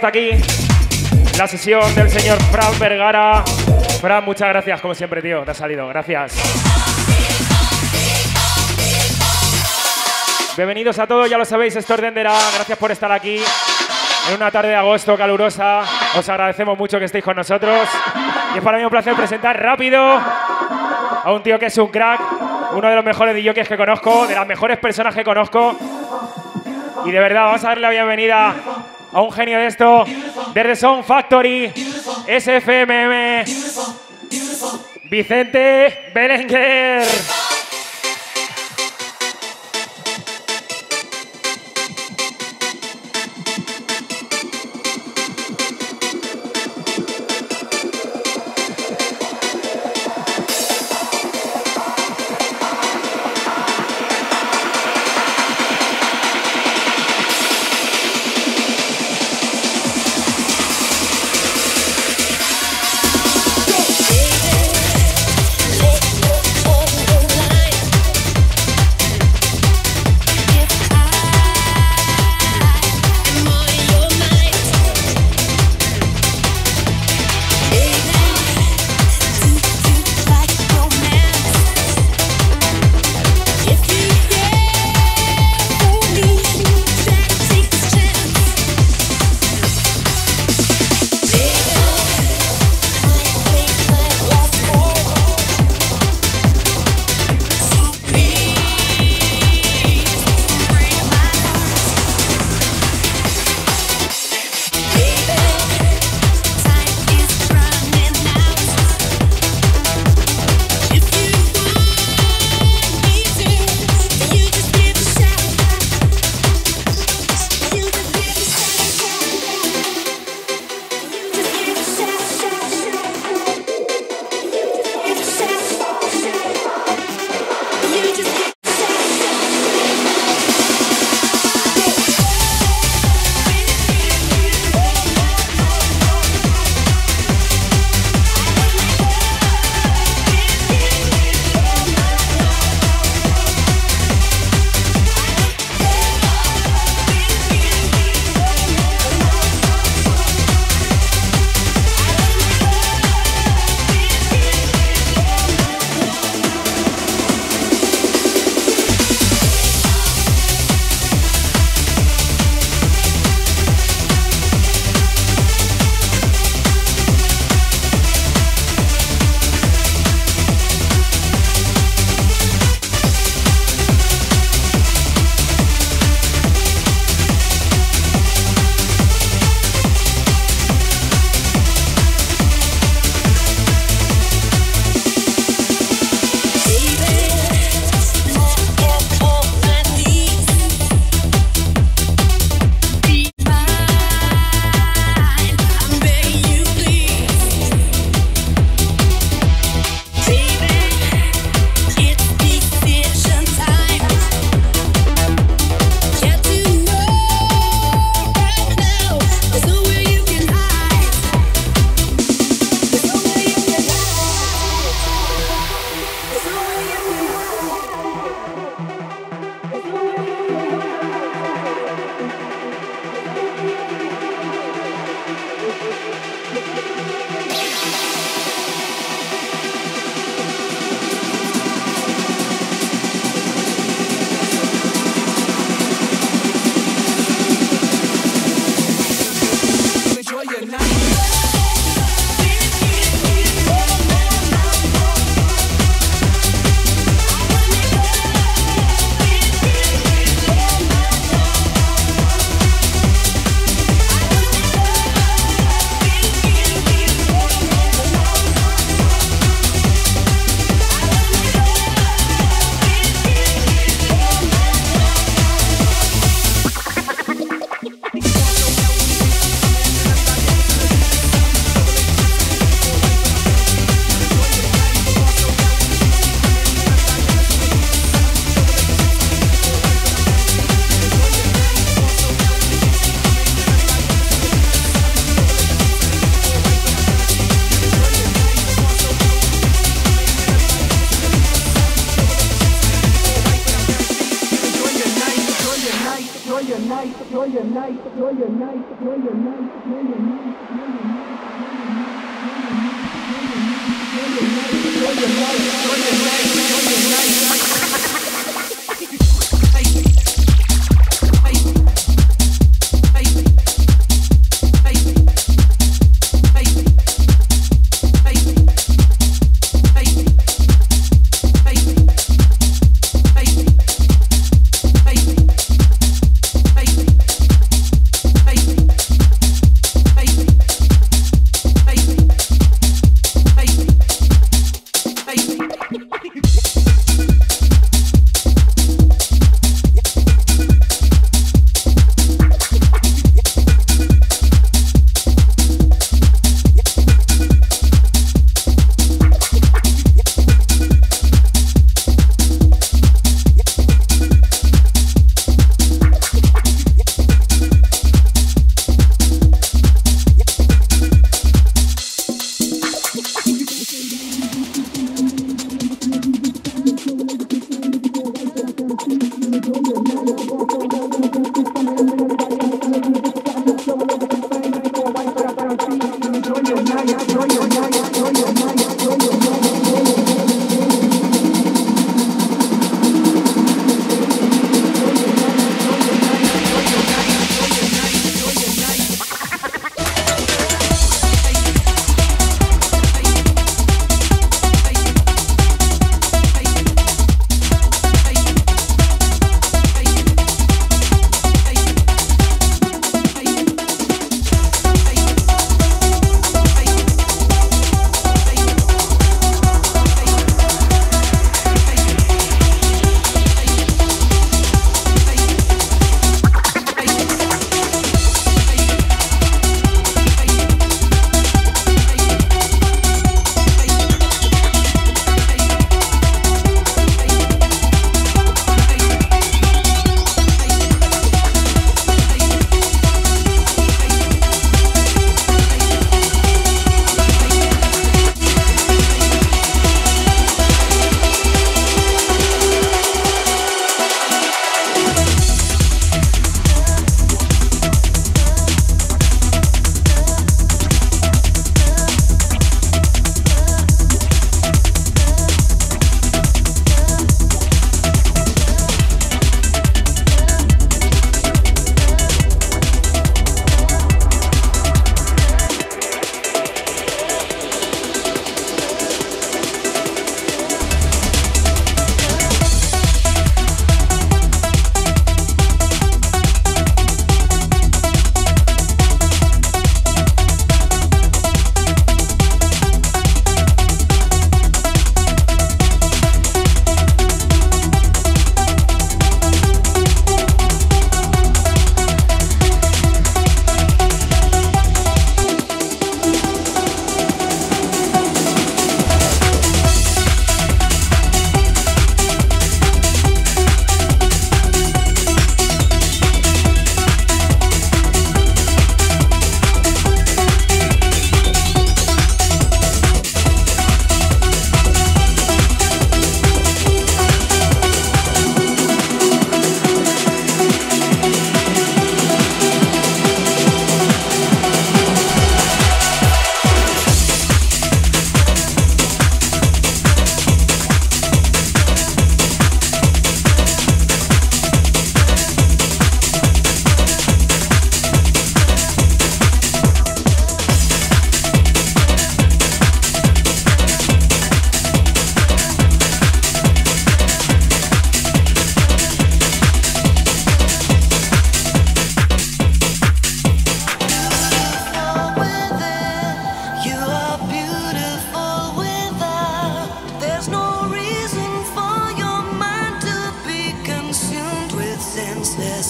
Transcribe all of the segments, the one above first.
hasta aquí. La sesión del señor Fran Vergara. Fran, muchas gracias, como siempre, tío. Te ha salido. Gracias. Bienvenidos a todos, ya lo sabéis, esto ordenderá. Gracias por estar aquí en una tarde de agosto calurosa. Os agradecemos mucho que estéis con nosotros. Y es para mí un placer presentar rápido a un tío que es un crack, uno de los mejores DJs que conozco, de las mejores personas que conozco. Y de verdad, vamos a darle la bienvenida a un genio de esto, desde Sound Factory, SFMM, Vicente Belenguer.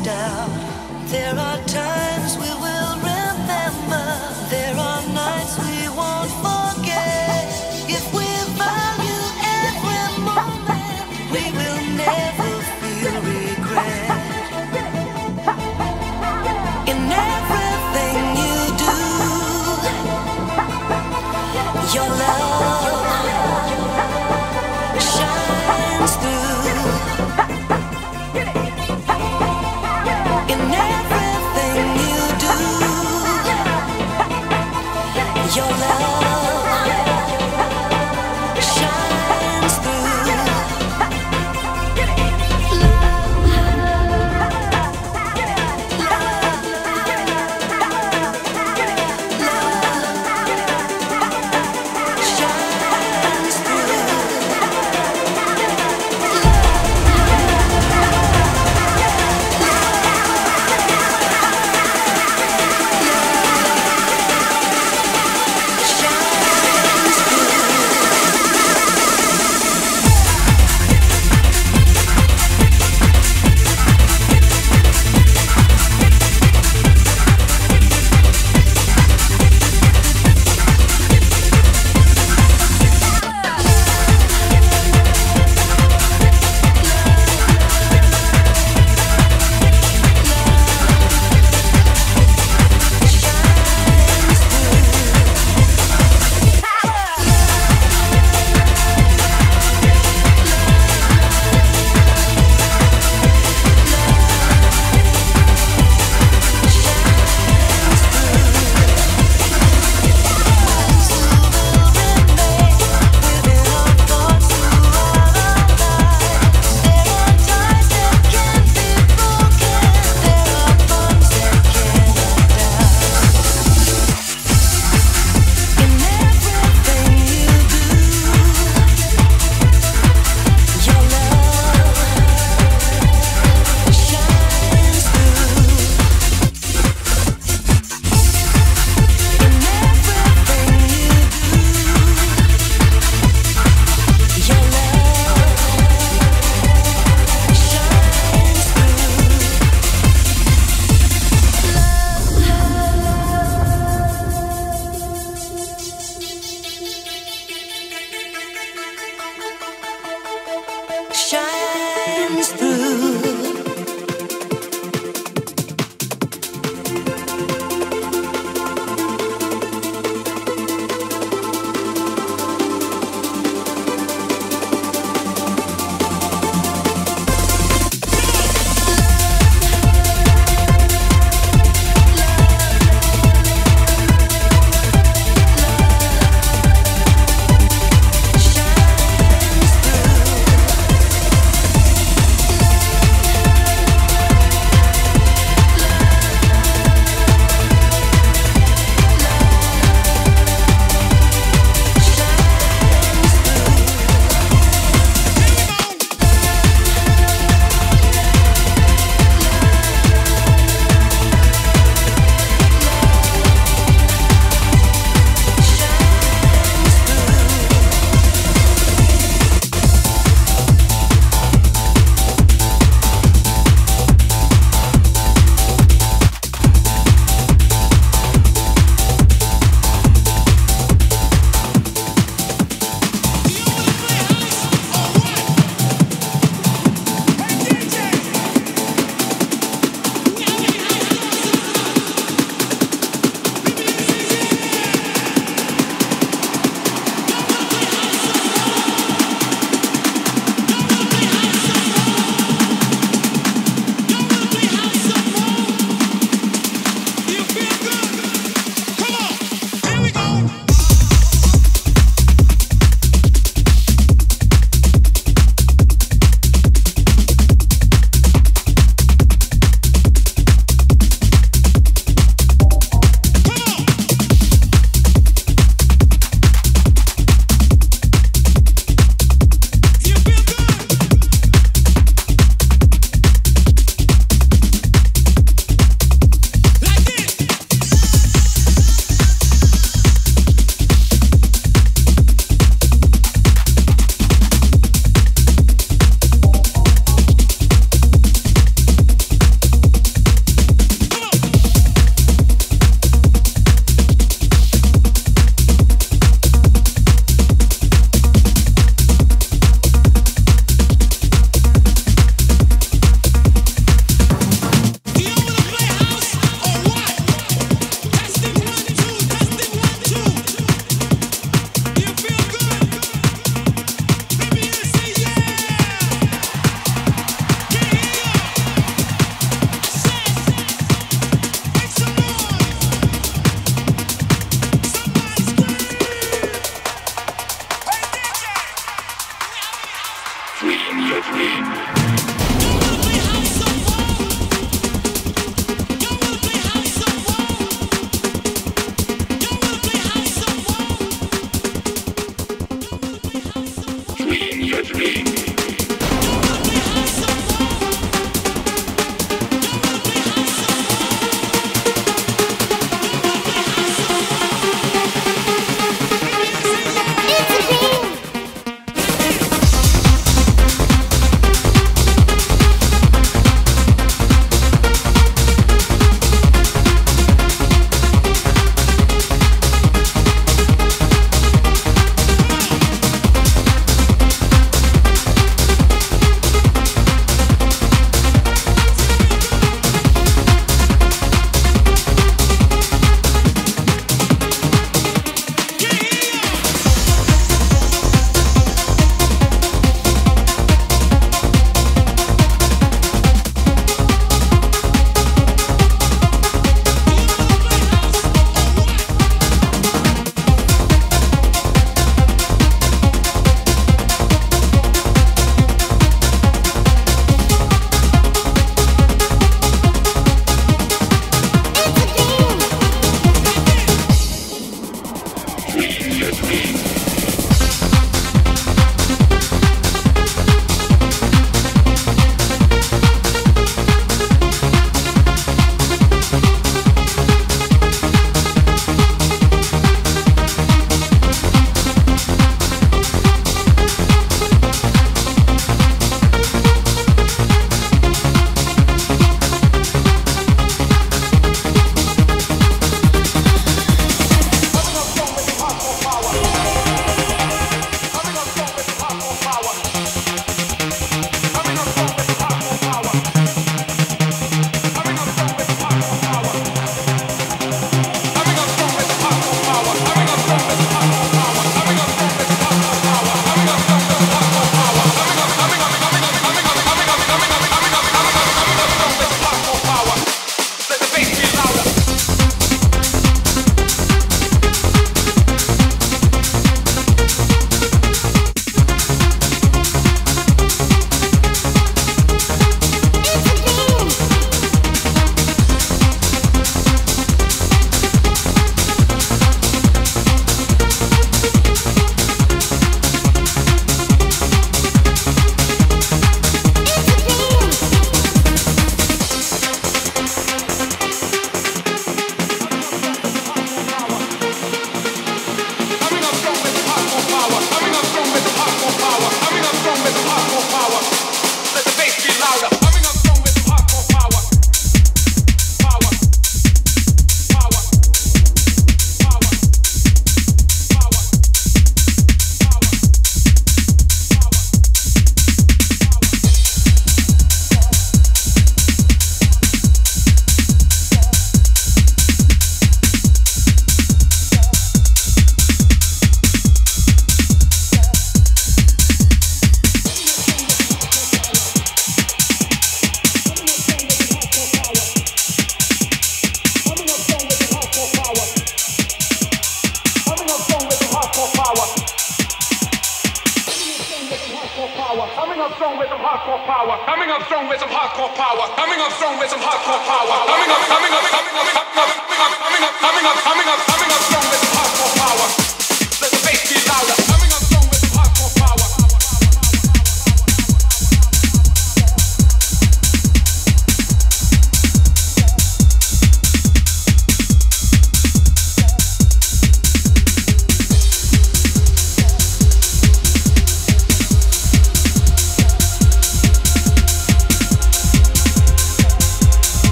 down. There are times we will. shines.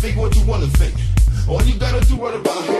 fake what you wanna fake. All you gotta do right about here.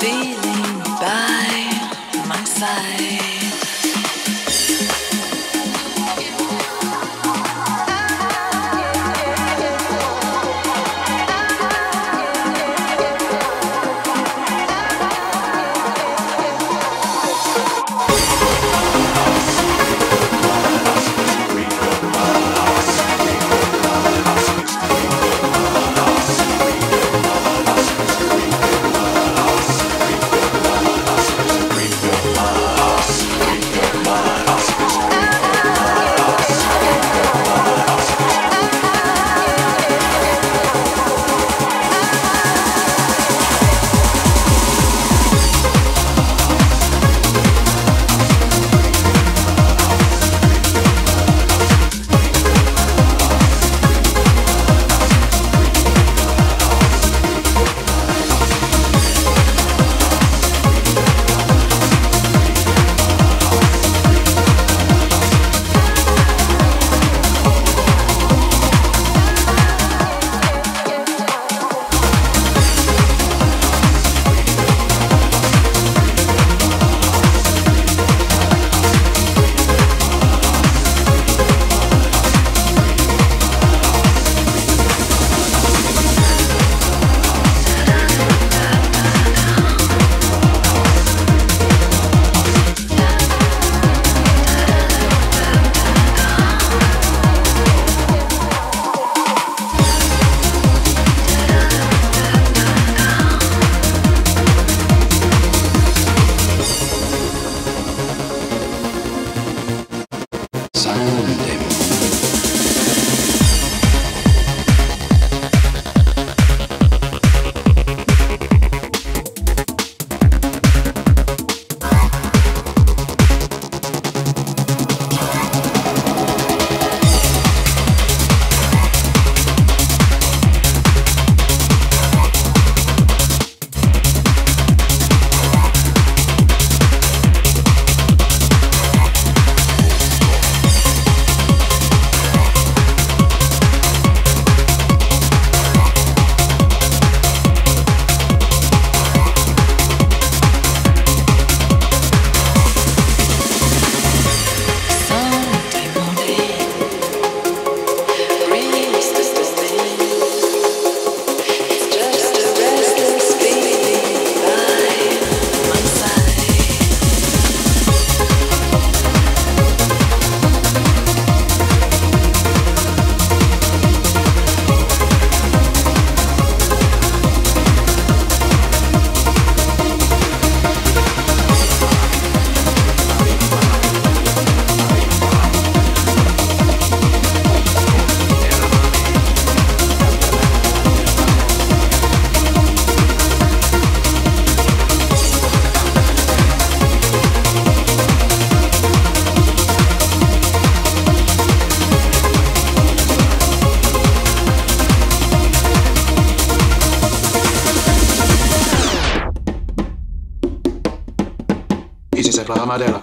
feeling by my side.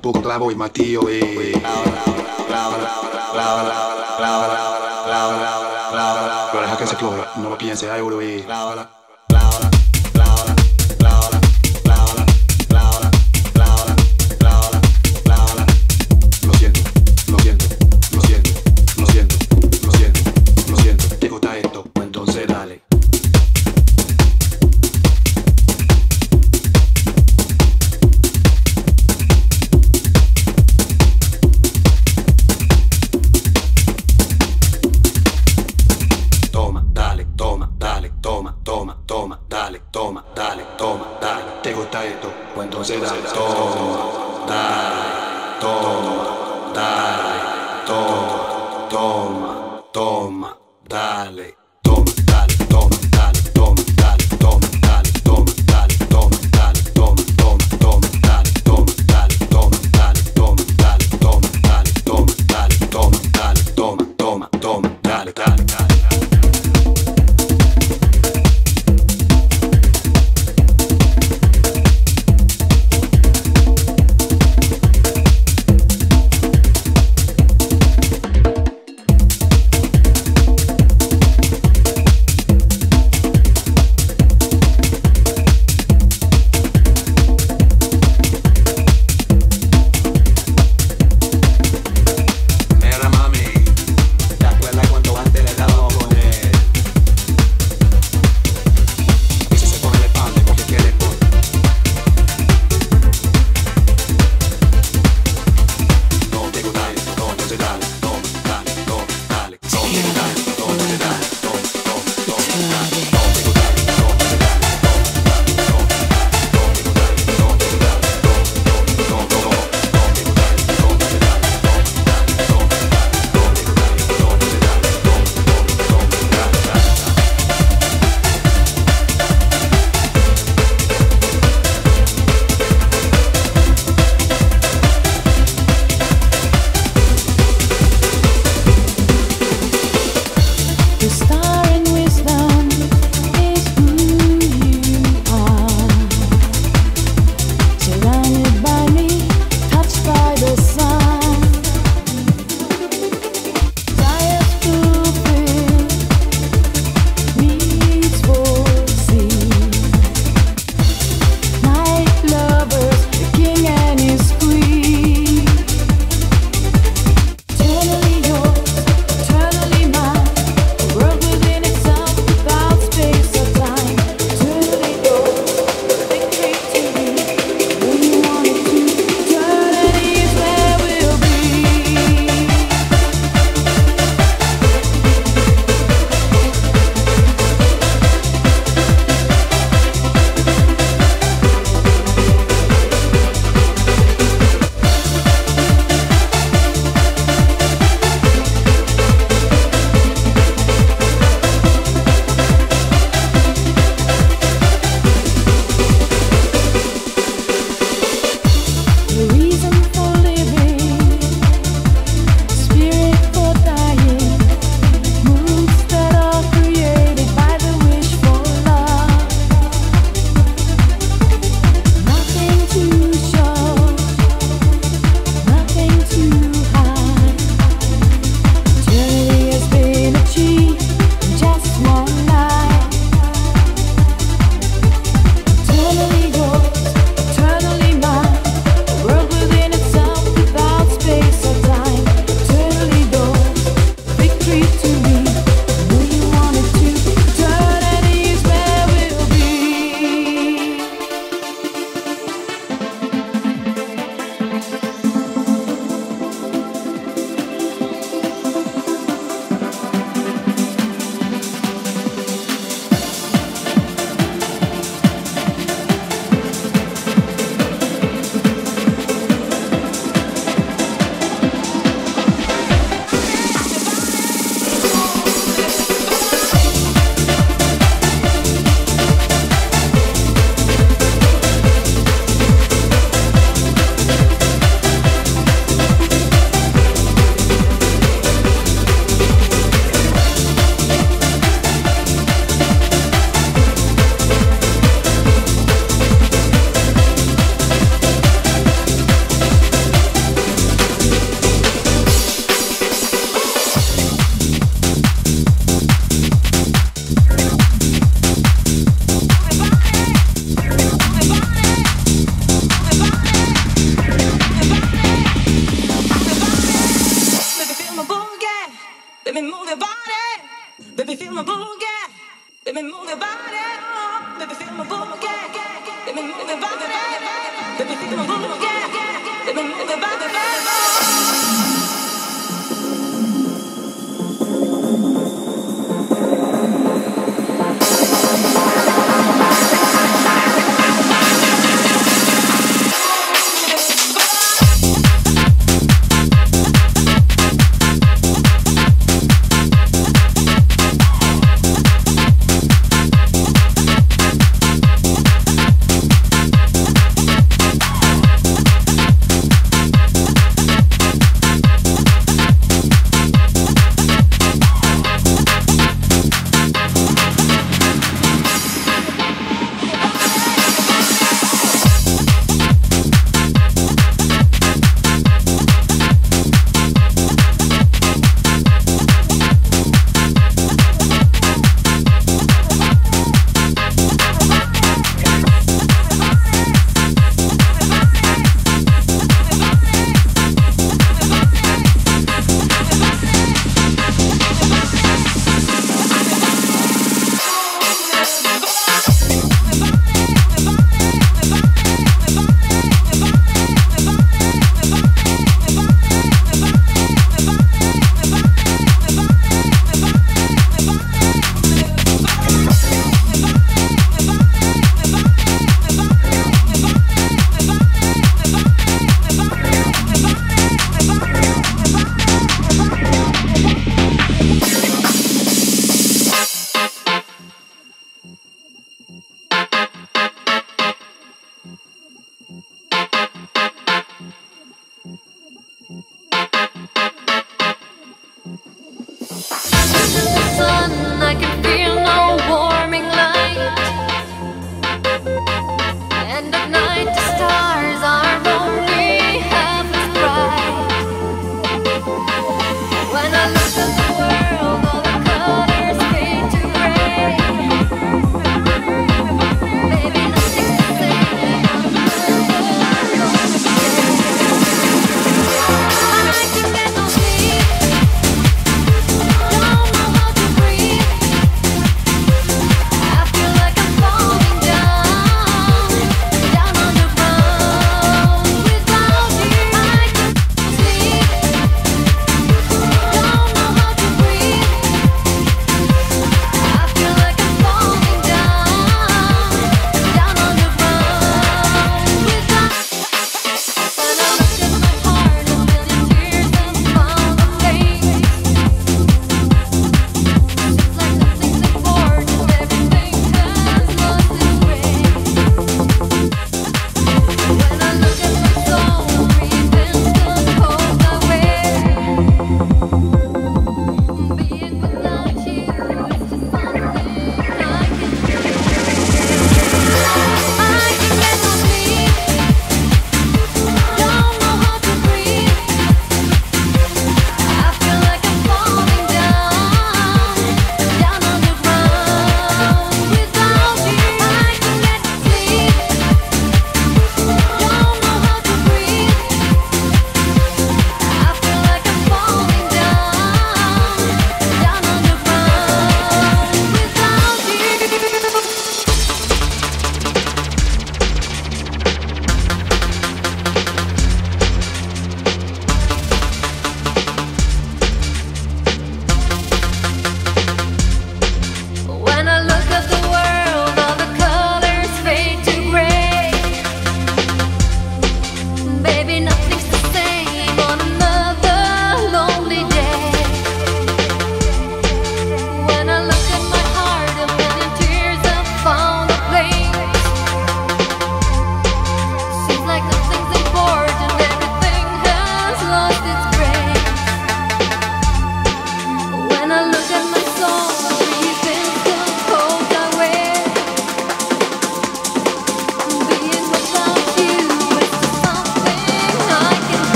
Japo Clavo y Matío eh. Pero deja que se clora, no lo piense, ay, bro. Eh.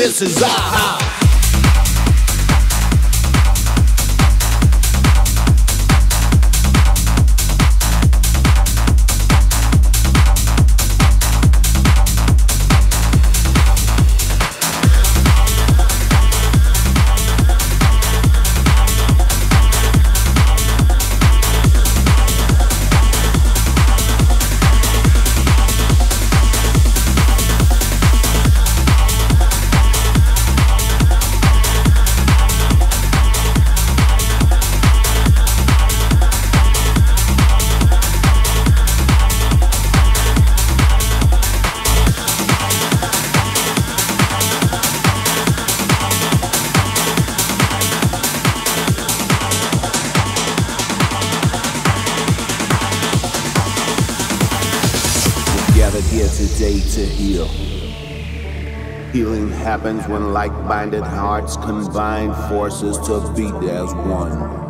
This is aha. when like-minded hearts combine forces to beat as one.